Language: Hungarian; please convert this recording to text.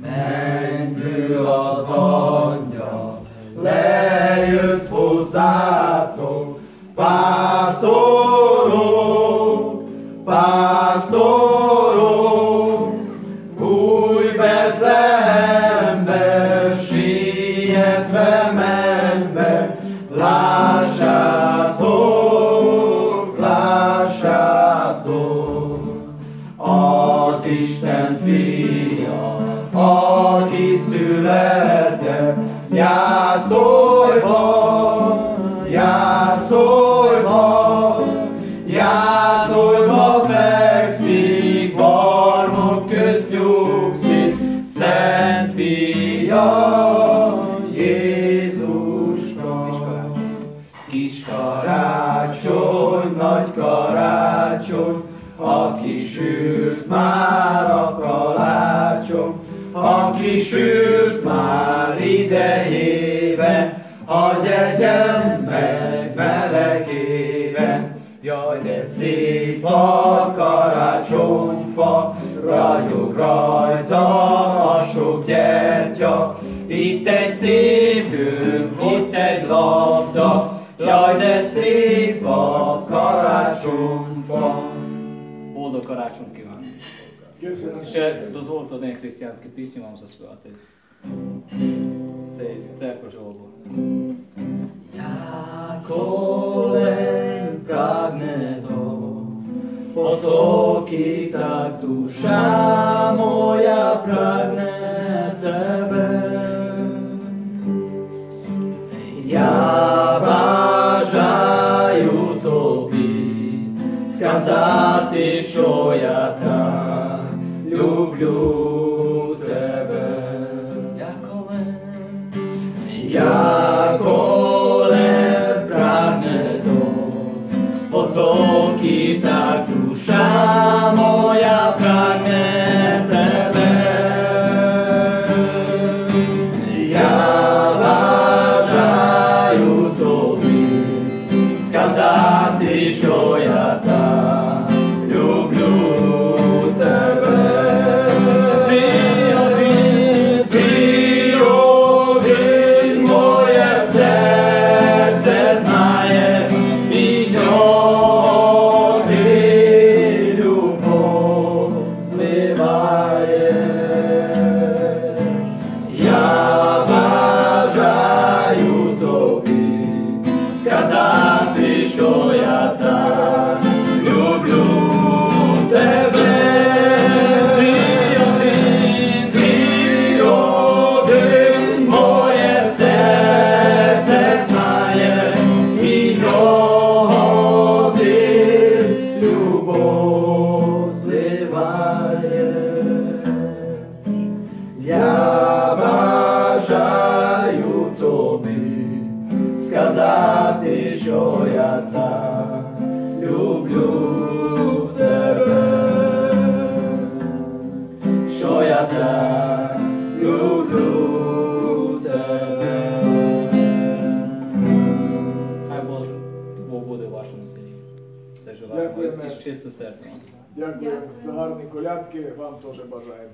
Mennyből az angyal lejött hozzátok, pásztorok, pásztorok, új Betlehembe, sietve menve, lássátok, az Isten fia, aki született, jászolva, jászolva, jászolva fekszik, barmok közt nyugszik, Szent fia, Jézuska. Kis karácsony, nagy karácsony, aki sült már a kalácson, aki sült már idejében, hagyj egyen meg melegében. Jaj, de szép a karácsonyfa, ragyog rajta a sok gyertya. Itt egy szép gömb, itt egy labda, jaj, de szép a karácsonyfa. до Карачунків. Ще дозвольте одне християнську пісню вам заспівати. Це із церкви живого. Я колем прагне до потоків, так душа моя прагне. Tą kita krusza бажаю тобі сказати, що я так люблю тебе, що я так люблю тебе. Хай Боже Бог буде в вашому селі. Це і з чистим серцем. Дякую за гарні колядки, вам теж бажаємо.